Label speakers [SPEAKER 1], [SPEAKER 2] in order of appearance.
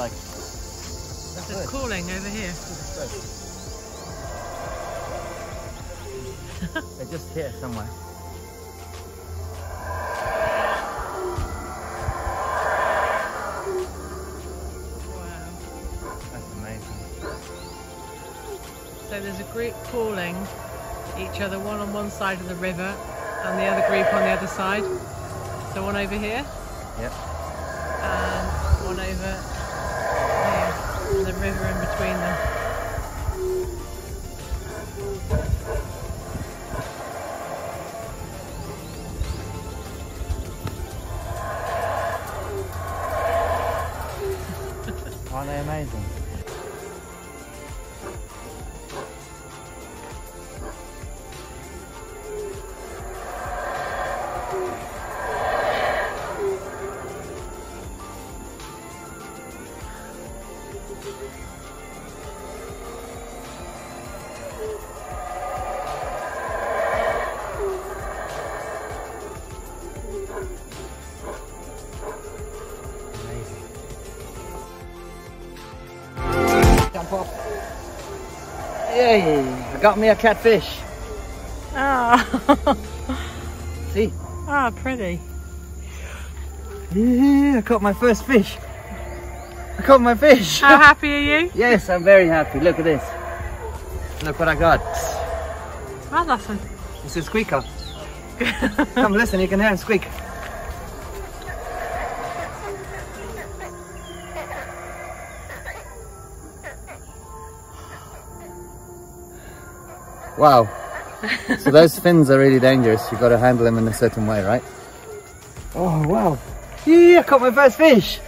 [SPEAKER 1] like.
[SPEAKER 2] There's calling over here.
[SPEAKER 1] They're just here somewhere.
[SPEAKER 2] Wow.
[SPEAKER 1] That's amazing.
[SPEAKER 2] So there's a group calling each other, one on one side of the river and the other group on the other side. So one over here
[SPEAKER 1] Yep.
[SPEAKER 2] and one over here. And the river in between them.
[SPEAKER 1] Aren't they amazing? Jump off. Yay! I got me a catfish.
[SPEAKER 2] Ah,
[SPEAKER 1] See?
[SPEAKER 2] ah, pretty.
[SPEAKER 1] Yeah, I caught my first fish. I caught my fish.
[SPEAKER 2] How happy are you?
[SPEAKER 1] yes, I'm very happy. Look at this. Look what I got.
[SPEAKER 2] Well, that's a
[SPEAKER 1] It's a squeaker. Come listen, you can hear him squeak. Wow. so those fins are really dangerous. You've got to handle them in a certain way, right? Oh, wow. Yeah, I caught my first fish.